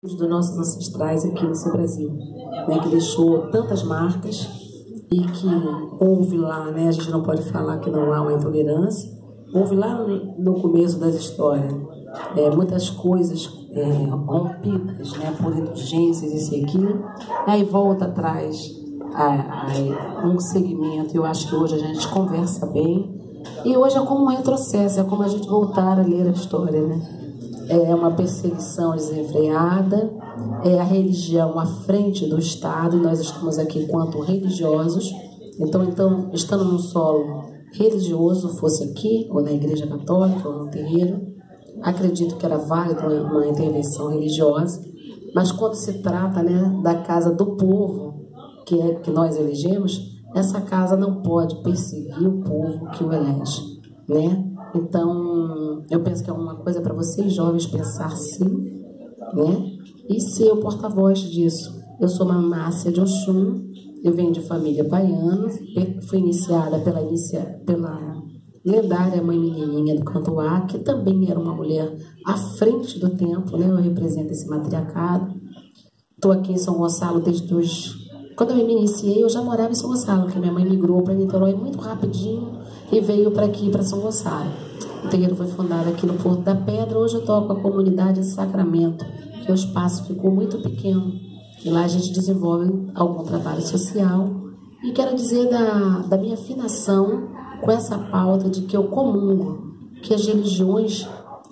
dos nossos ancestrais aqui no Brasil, né, que deixou tantas marcas e que houve lá, né, a gente não pode falar que não há uma intolerância, houve lá no começo das histórias é, muitas coisas é, rompidas né, por indulgências, isso e aquilo, aí volta atrás a, a, um segmento, eu acho que hoje a gente conversa bem, e hoje é como um retrocesso, é como a gente voltar a ler a história, né? É uma perseguição desenfreada, é a religião à frente do Estado, e nós estamos aqui enquanto religiosos. Então, então, estando no solo religioso, fosse aqui, ou na Igreja Católica, ou no terreiro, acredito que era válido uma intervenção religiosa, mas quando se trata né, da casa do povo, que é que nós elegemos, essa casa não pode perseguir o povo que o elege, né? Então, eu penso que é uma coisa para vocês jovens pensar sim, né? E ser o porta-voz disso. Eu sou uma Márcia de Oxum, eu venho de família baiana, fui iniciada pela, inicia, pela lendária mãe menininha do Cantoá, que também era uma mulher à frente do tempo, né? Eu represento esse matriarcado. Estou aqui em São Gonçalo desde os quando eu me iniciei, eu já morava em São Gonçalo, porque minha mãe migrou para Niterói muito rapidinho e veio para aqui, para São Gonçalo. O terreiro foi fundado aqui no Porto da Pedra. Hoje eu toco a comunidade Sacramento, que o espaço ficou muito pequeno. E lá a gente desenvolve algum trabalho social. E quero dizer da, da minha afinação com essa pauta de que eu comungo que as religiões,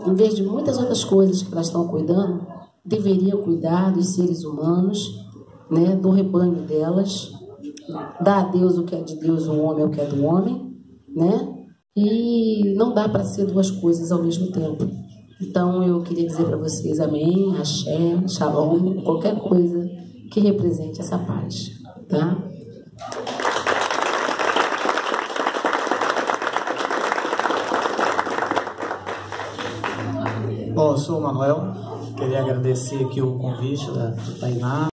em vez de muitas outras coisas que elas estão cuidando, deveriam cuidar dos seres humanos né, do rebanho delas, dá a Deus o que é de Deus, o homem o que é do homem, né? E não dá para ser duas coisas ao mesmo tempo. Então eu queria dizer para vocês amém, axé, shalom, qualquer coisa que represente essa paz, tá? Bom, eu sou o Manuel, queria agradecer aqui o convite da Tainá.